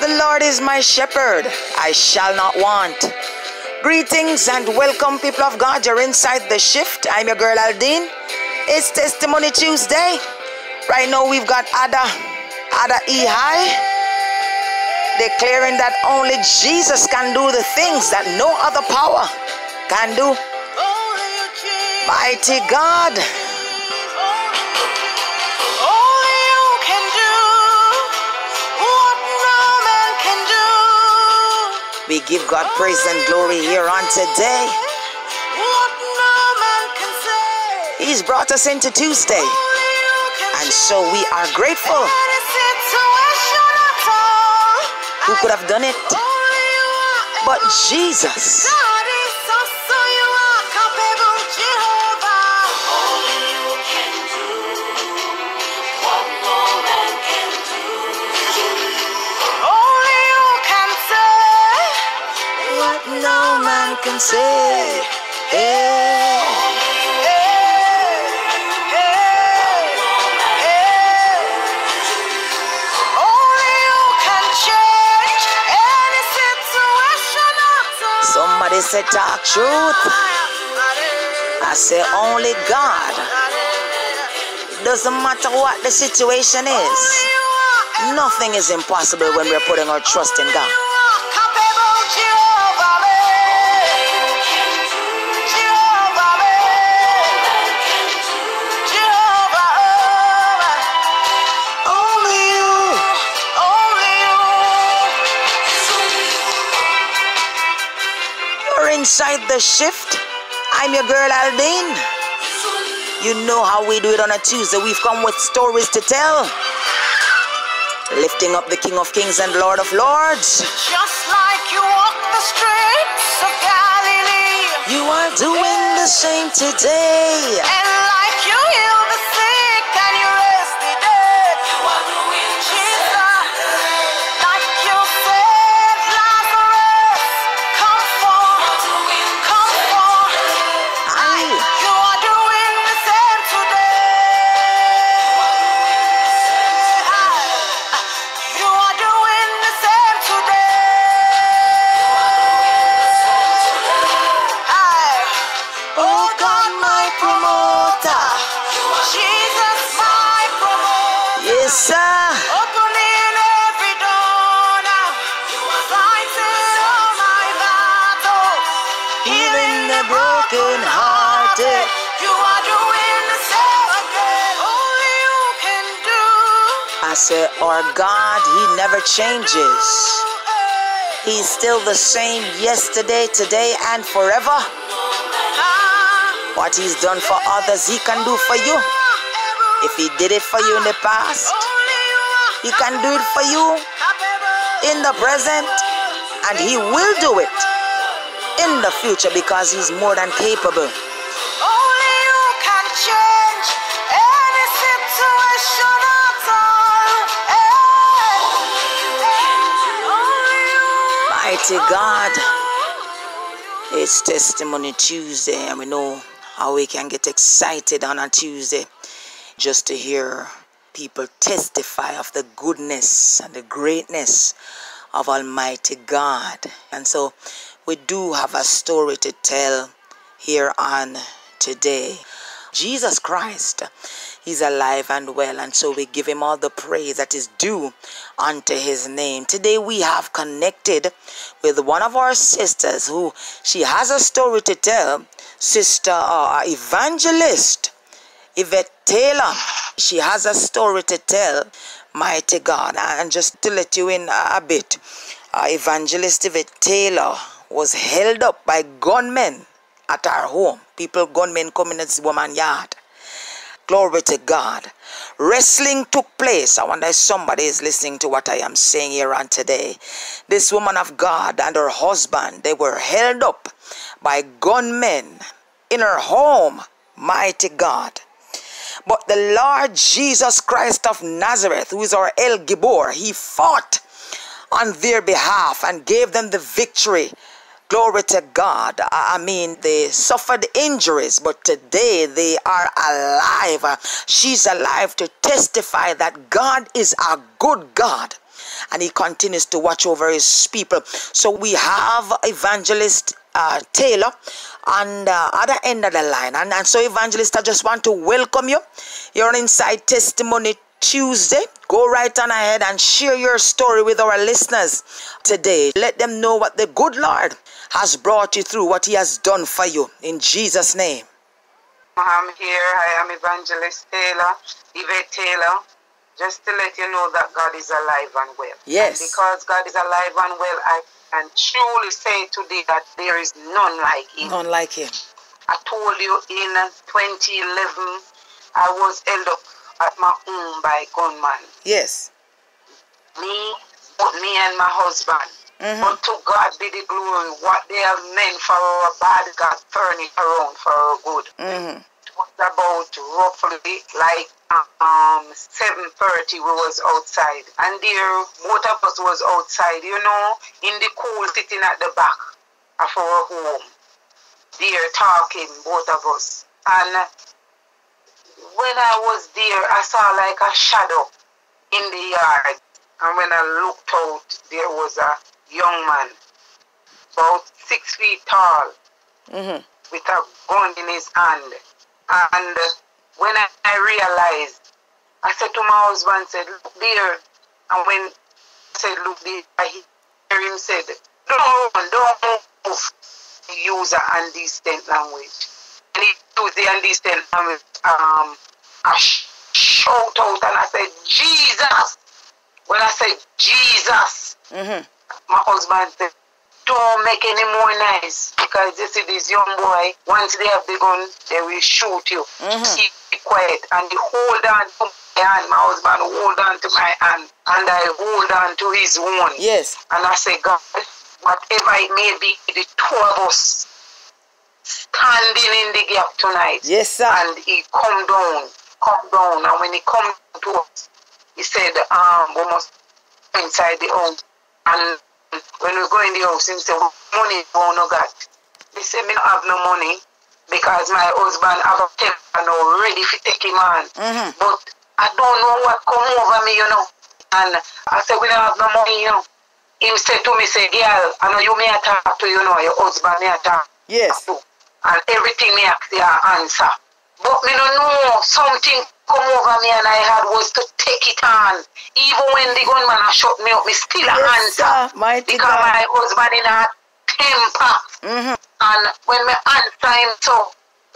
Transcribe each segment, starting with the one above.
The Lord is my shepherd, I shall not want. Greetings and welcome, people of God. You're inside the shift. I'm your girl Aldeen. It's Testimony Tuesday. Right now, we've got Ada, Ada Ehi, declaring that only Jesus can do the things that no other power can do. Mighty God. We give God praise and glory here on today. What no man can say. He's brought us into Tuesday, Only you can and so we are grateful. Any situation at all. Who could have done it Only you are but. Jesus? Situation at all. Somebody said talk truth. I say only God. Doesn't matter what the situation is. Nothing is impossible when we're putting our trust in God. Inside the shift. I'm your girl Aldeen. You know how we do it on a Tuesday. We've come with stories to tell. Lifting up the King of Kings and Lord of Lords. Just like you walk the streets of Galilee, You are doing the same today. and like you Opening every door now. Fighting all my battles. Healing the brokenhearted. You are doing the same again. Only you can do. I said, our God, He never changes. He's still the same yesterday, today, and forever. What He's done for others, He can do for you. If He did it for you in the past, He can do it for you in the present, and He will do it in the future because He's more than capable. Only you can change any situation at all. Only. Mighty God, it's Testimony Tuesday, and we know how we can get excited on a Tuesday just to hear people testify of the goodness and the greatness of Almighty God. And so we do have a story to tell here on today. Jesus Christ, He's alive and well, and so we give Him all the praise that is due unto His name. Today we have connected with one of our sisters who she has a story to tell, Sister uh, Evangelist Yvette Taylor. She has a story to tell, mighty God. And just to let you in a bit, uh, Evangelist Yvette Taylor was held up by gunmen at her home. People, gunmen coming in this woman's yard. Glory to God. Wrestling took place. I wonder if somebody is listening to what I am saying here on today. This woman of God and her husband, they were held up by gunmen in her home. Mighty God. But the Lord Jesus Christ of Nazareth, who is our El Gibor, he fought on their behalf and gave them the victory. Glory to God. I mean, they suffered injuries, but today they are alive. She's alive to testify that God is a good God and He continues to watch over His people. So we have Evangelist uh, Taylor on the other end of the line. And, and so, Evangelist, I just want to welcome you. You're on Inside Testimony Tuesday. Go right on ahead and share your story with our listeners today. Let them know what the good Lord has brought you through, what He has done for you. In Jesus' name. I'm here. I am Evangelist Taylor, Yvette Taylor. Just to let you know that God is alive and well. Yes. And because God is alive and well, I can truly say today that there is none like Him. None like Him. I told you in 2011, I was held up at my home by a gunman. Yes. Me, both me and my husband. But to God be the glory. What they have meant for our bad, God turn it around for our good. hmm It was about roughly like um 7.30 we was outside. And there, both of us was outside, you know, in the cool sitting at the back of our home. There talking, both of us. And when I was there, I saw like a shadow in the yard. And when I looked out, there was a young man, about six feet tall, hmm with a gun in his hand. And when I, I realized, I said to my husband, said, look there. And when I said, look there, I hear him said, don't, don't move. He used an undistant language. And he used the undistant language. Um, I sh- shout out and I said, Jesus. When I said, Jesus, hmm my husband said, don't make any more noise because you see this young boy, once they have the gun, they will shoot you. Mhm. Keep quiet. And he hold on to my hand, my husband hold on to my hand, and I hold on to his own. Yes. And I say, God, whatever it may be, the two of us standing in the gap tonight. Yes, sir. And he come down, come down. And when he come to us, he said, um, we must inside the house. And when we go in the house, he said, "What money you no got? He said, me not have no money because my husband have a temper now ready to take him on. Mhm. But I don't know what come over me, you know. And I said, we don't have no money, you know. Him said to me, say, girl, I know you may talk to, you know, your husband may talk Yes. to. And everything me answer. But me don't know something come over me and I had was to take it on. Even when the gunman shot me up, me still Yes, answer. sir. Because God. my husband in a temper. hmm And when me answer him so,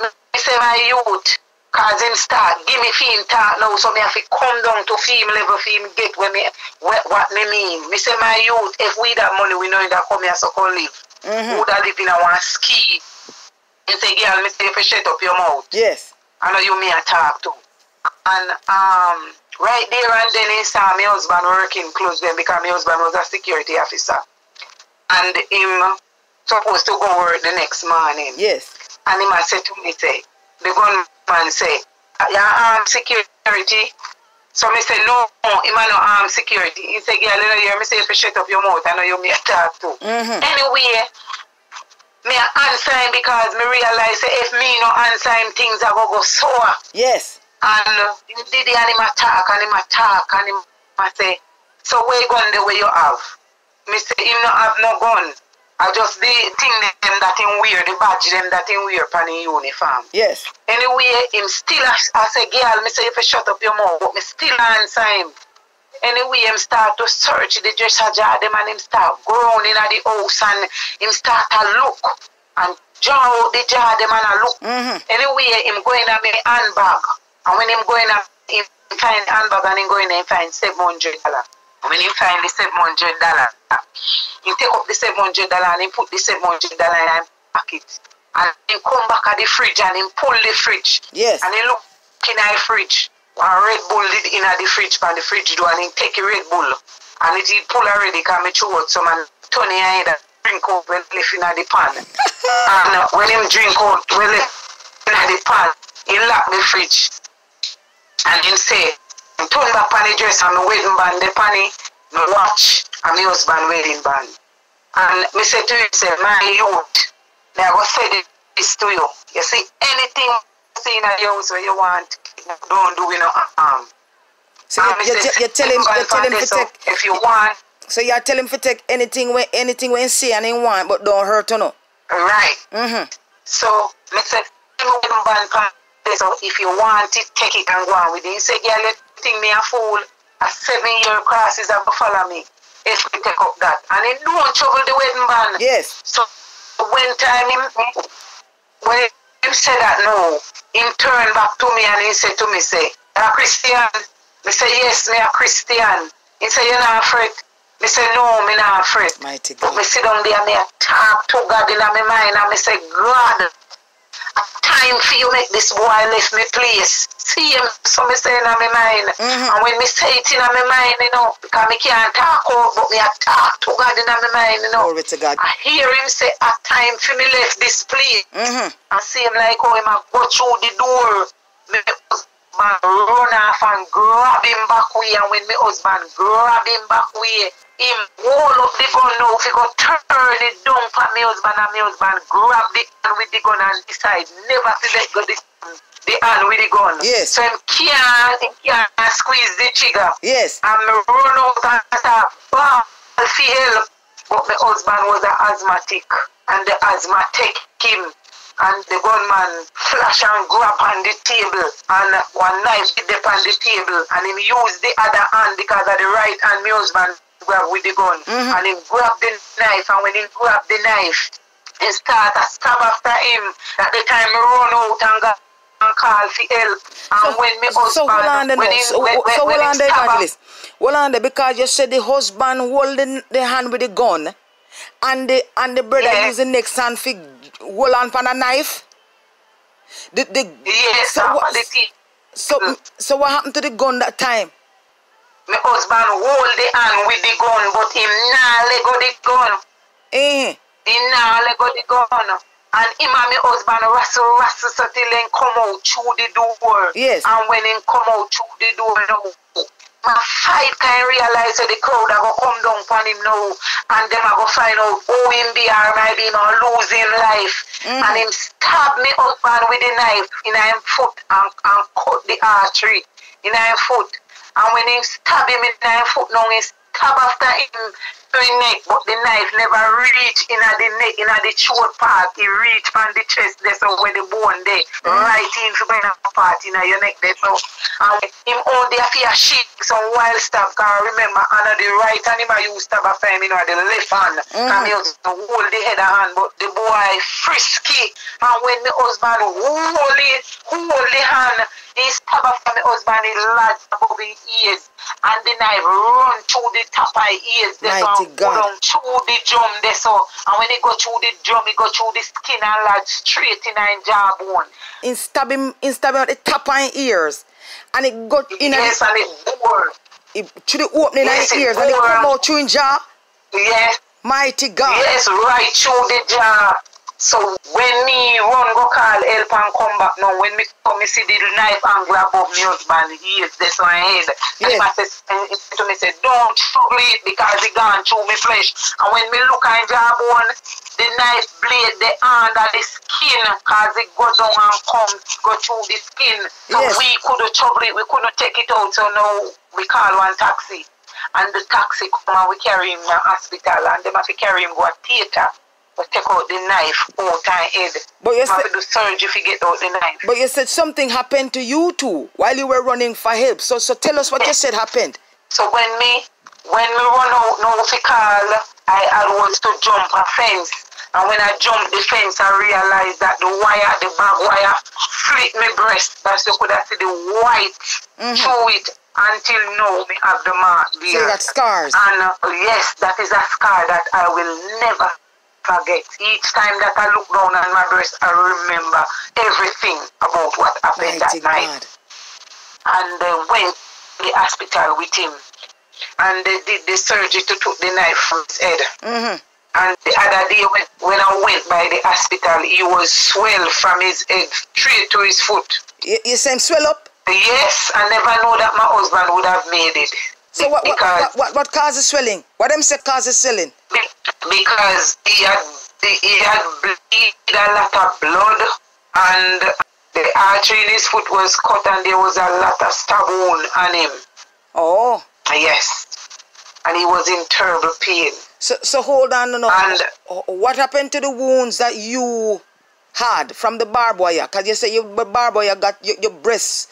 me say my youth, cause him start give me fee him talk now, so me have to come down to him level fee him get when me what, what me mean. Me say my youth, if we that money we know that come here so come live. Mhm. Who that live in a one ski. He say, girl, me say if you shut up your mouth. Yes. I know you me a talk to. And um right there and then he saw my husband working close them because my husband was a security officer. And him supposed to go work the next morning. Yes. And him a say to me, say, the gunman say, you armed security. So me say, no, him a no armed security. He say, girl, you know, hear me say, if you shut up your mouth, I know you me talk to. Mhm. Anyway, me answer him because me realize say, if me no answer him, things are going to go sour. Yes. And uh, him did him attack and him attack and him say, so where gun the way you have? Me say, him no have no gun. I just the thing them that him wear, the badge them that him wear upon him uniform. Yes. Anyway, him still, I, say, girl, me say, if you shut up your mouth, but me still answer him. Anyway, him start to search the dresser jar them and him start groaning at the house and him start to look and draw the jar them and a look. Mhm. Anyway, him going at me handbag. And when him going at him find handbag and him going and find seven hundred dollar. When him find the seven hundred dollar, he take up the seven hundred dollar and he put the seven hundred dollar in his pocket. And him come back at the fridge and him pull the fridge. Yes. And he look in the fridge. One Red Bull lid in the fridge and the fridge door and he take a Red Bull. And it he pull already because me chew out some and turn in head and drink out when left in the pan. and uh, when him drink out when left in the pan, he lock the fridge. And him say, him turn back on the dress and my wedding band, the panny, my watch and my husband wedding band. And me say to him, say, my youth, me I go say this to you. You see, anything you see in a house where you want, don't do with no harm. So you, you, say, you tell him, you tell him to take. If you want, So you tell him to take anything when anything when see and he want, but don't hurt you no. right. Mhm. So, me say, "You know, band so if you want it, take it and go on with it. He say, girl, you think me a fool? A seven year crosses have to follow me. If we take up that. And it don't trouble the wedding band. Yes. So when time him when him say that no, him turn back to me and he say to me, say, a Christian? Me say, Yes, me a Christian. He say, You not afraid? Me say, No, me not afraid. Mighty But God. me sit down there and me talk to God in my mind and me say, God, time for you make this boy left me place. See him, so me say in my mind. Mhm. And when me say it in my mind, you know, because me can't talk out, but me a talk to God in my mind, you know. Glory to God. I hear him say, a time for me left this place. Mhm. I see him like oh, him a go through the door. Me Ma rona fan grab him back way and when my husband grab him back way, him roll up the gun now, if he go turn it down for my husband and my husband grab the hand with the gun and decide never to let go the, the hand with the gun. Yes. So him can't, him can't squeeze the trigger. Yes. And me run out and start ball for help. But my husband was an asthmatic and the asthmatic him. And the gunman flash and grab on the table. And one knife hit up on the table. And him use the other hand because of the right hand my husband grab with the gun. Mhm. And him grab the knife. And when he grab the knife, he start a stab after him. At the time he run out and go and call for help. And So, when my husband, so there when he, So, when, when, so when hold on there, evangelist. Hold because you said the husband holding the, the hand with the gun and the and the brother Yeah. use the next hand for hold on for a knife. The, the, Yes, so, so, what, the so, so what happened to the gun that time? My husband hold the hand with the gun, but him nah let go the gun. Eh. He nah let go the gun. And him and my husband wrestle, wrestle so till him come out through the door. Yes. And when him come out through the door, now, my fight can realize that the crowd are going to come down on him now. And them are going to find out who him be or maybe him are losing life. Mhm. And him stab me husband with the knife in him foot and, and cut the artery in him foot. And when he stab him in him foot now, he stab after him to his neck, but the knife never reach in the neck, in the throat part. He reach on the chest that's so where the bone there, right in the part in your neck there. So, and him only a fear shake some wild stuff, because remember, under the right hand, him a use stab after him, you know, the left hand. Mhm. And he was to hold the head hand, but the boy frisky. And when my husband hold it, hold the hand, he stab after my husband, he lodge above his ears. And then I run through the top of his ears. There, so, go down through the drum there, so. And when it go through the drum, it go through the skin and lodge straight in his jawbone. In stabbing, in stabbing at the top of his ears, and it got in yes, a, and it bore. it, through the opening Yes, of his it ears, and it come out through his jaw. Yes. Mighty God. Yes, right through the jaw. So when me run go call help and come back now, when me come me see the knife angle above me husband, he is this on head. And Yes. him a say, and he to me say, don't struggle it because it gone through me flesh. And when me look at jawbone, the knife blade, the under the skin, cause it go down and come, go through the skin. So Yes. we couldn't trouble it, we couldn't take it out, so now we call one taxi. And the taxi come and we carry him to hospital and they have to carry him go a theatre. We take out the knife out and head. But you have said- do surgery if you get out the knife. But you said something happened to you too while you were running for help. So so tell us what you said happened. So when me when me run out now to call, I, was to jump a fence. And when I jumped the fence, I realized that the wire, the bag wire, split my breast. That's you could have see the white Mhm. through it until now me have the mark there. So you scars. And uh, yes, that is a scar that I will never forget. Each time that I look down on my breast, I remember everything about what happened Mighty that night God. and uh, went to the hospital with him. And they did the surgery to took the knife from his head. Mm-hmm. And the other day when, when I went by the hospital, he was swelled from his head straight to his foot. You, you him swell up? Yes, I never know that my husband would have made it. So what what, what, what, what causes swelling? What them say causes swelling? because he had he had bleed a lot of blood and the artery in his foot was cut and there was a lot of stab wound on him. Oh. Yes. And he was in terrible pain. So, so hold on, no, no. And- what happened to the wounds that you had from the barbed wire? Cause you say your barbed wire got your, your breast,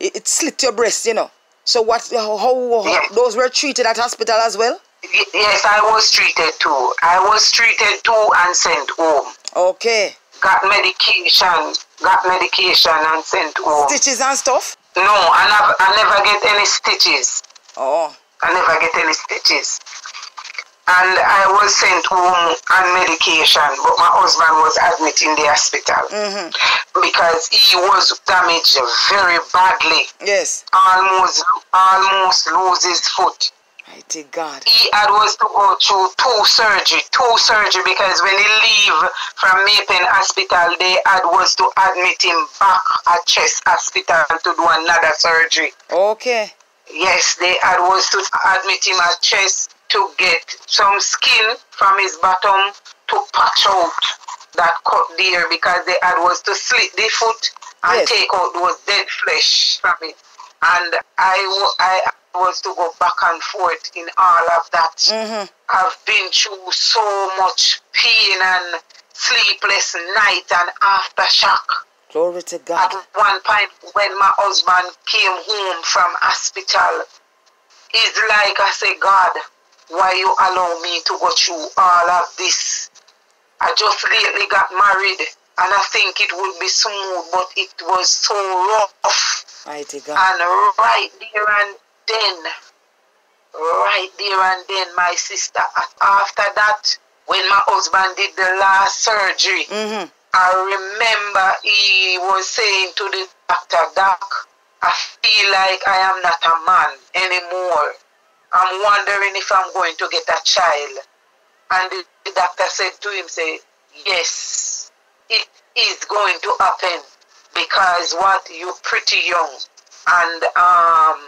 it, it slit your breast, you know. So what? How, how Yes. those were treated at hospital as well? Yes, I was treated too. I was treated too and sent home. Okay. Got medication, got medication and sent home. Stitches and stuff. No, I never, I never get any stitches. Oh. I never get any stitches. And I was sent home on medication, but my husband was admitted in the hospital Mhm. because he was damaged very badly. Yes. Almost, almost lose his foot. Mighty God. he had was to go through two surgery, two surgery because when he leave from May Pen Hospital, they had was to admit him back at Chest Hospital to do another surgery. Okay. Yes, they had was to admit him at Chest to get some skin from his bottom to patch out that cut there because they had was to slit the foot and Yes. take out those dead flesh from it. And I, I was to go back and forth in all of that. Mhm. I've been through so much pain and sleepless night and aftershock. Glory to God. At one point, when my husband came home from hospital, it's like I say, God, why you allow me to go through all of this? I just lately got married, and I think it would be smooth, but it was so rough. Mighty God. And right there and then, right there and then, my sister, after that, when my husband did the last surgery, Mhm. I remember he was saying to the doctor, Doc, I feel like I am not a man anymore. I'm wondering if I'm going to get a child. And the, the doctor said to him, say, yes, it is going to happen because what, you're pretty young. And um,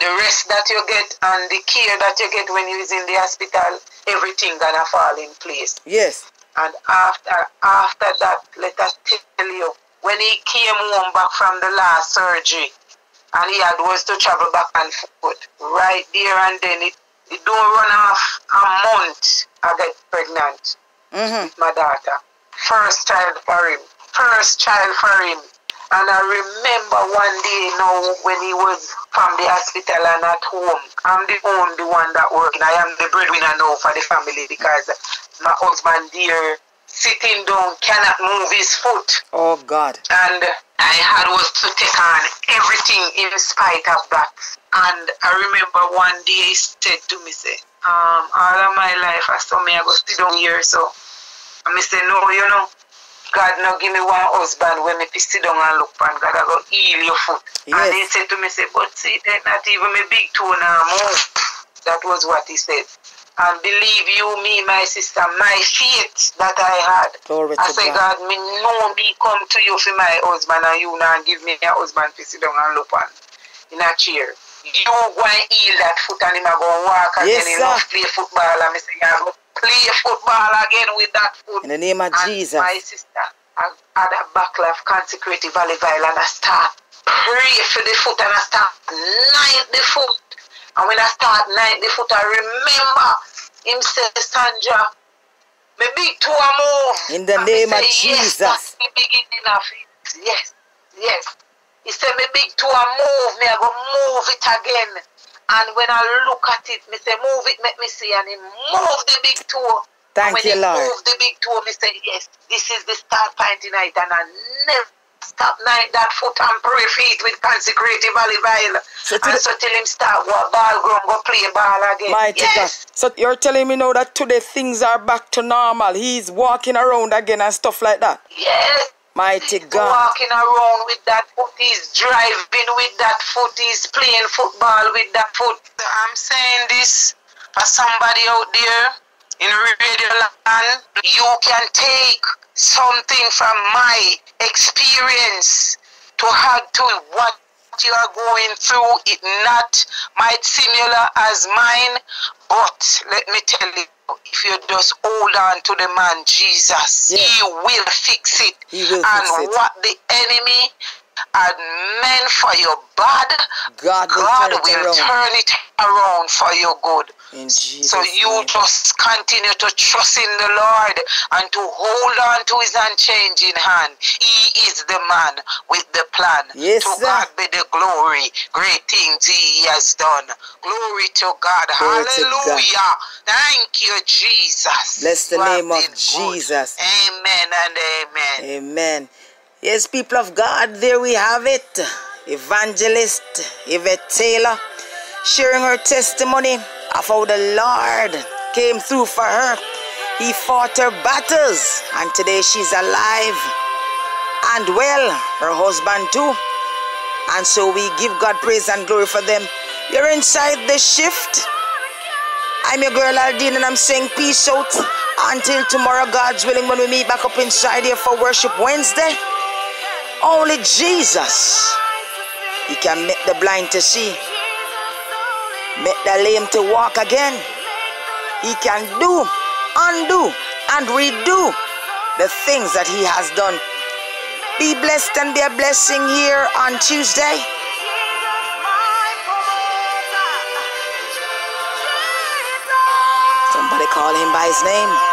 the rest that you get and the care that you get when you're in the hospital, everything gonna fall in place. Yes. And after after that, let us tell you, when he came home back from the last surgery, and he had was to travel back and forth, right there and then it, it don't run off a month. I get pregnant Mhm. with my daughter. First child for him. First child for him. And I remember one day now when he was from the hospital and at home. I'm the only one that working. I am the breadwinner now for the family because my husband dear sitting down cannot move his foot. Oh God. And I had was to take on everything in spite of that. And I remember one day he said to me, say, um, all of my life I saw me I go sit down here so and me say, no, you know, God now give me one husband when me sit down and look and God I go heal your foot. And Yes. he said to me, say, but see, that not even me big toe now move. That was what he said. And believe you me, my sister, my faith that I had. Glory I to say, God. God, me know me come to you for my husband and you now give me a husband to sit down and look on in a chair. You go and heal that foot and him a go walk and Yes, he sir. love play football and me say, you go play football again with that foot. In the name of and Jesus. my sister, I had a buckle of consecrated valley vial and I start pray for the foot and I start night the foot. And when I start night the foot, I remember him say, Sandra, me big to a move. In the And me name of say, Yes, Jesus. that's the beginning of it. Yes, yes. He said, me big to move, me I go move it again. And when I look at it, me say, move it, make me see. And he move the big toe. Thank and when you, he Lord. move the big toe, me say, yes, this is the start point tonight. And I never stop night that foot and pray it with consecrated valley vial. So and the- so till him start go ball ground, go play ball again. Mighty yes. God. So you're telling me now that today things are back to normal. He's walking around again and stuff like that. Yes. Mighty He's God. walking around with that foot. He's driving with that foot. He's playing football with that foot. I'm saying this for somebody out there in radio land. You can take something from my experience to add to what you are going through. It not might similar as mine, but let me tell you, if you just hold on to the man Jesus, he will fix it. Will and fix it. what the enemy had meant for your bad, God will turn it will around. turn it around for your good. Jesus' So you name. just continue to trust in the Lord and to hold on to his unchanging hand. He is the man with the plan. Yes, to sir. God be the glory. Great things he has done. Glory to God. Glory to God. Hallelujah. Thank you, Jesus. Bless the You name of been good. Jesus. Amen and amen. Amen. Yes, people of God, there we have it. Evangelist Yvette Taylor sharing her testimony of how the Lord came through for her. He fought her battles, and today she's alive and well, her husband too. And so we give God praise and glory for them. You're inside the shift. I'm your girl Aldeen and I'm saying peace out until tomorrow, God's willing, when we meet back up inside here for Worship Wednesday. Only Jesus, He can make the blind to see, make the lame to walk again. He can do, undo, and redo the things that He has done. Be blessed and be a blessing here on Tuesday. Somebody call Him by His name.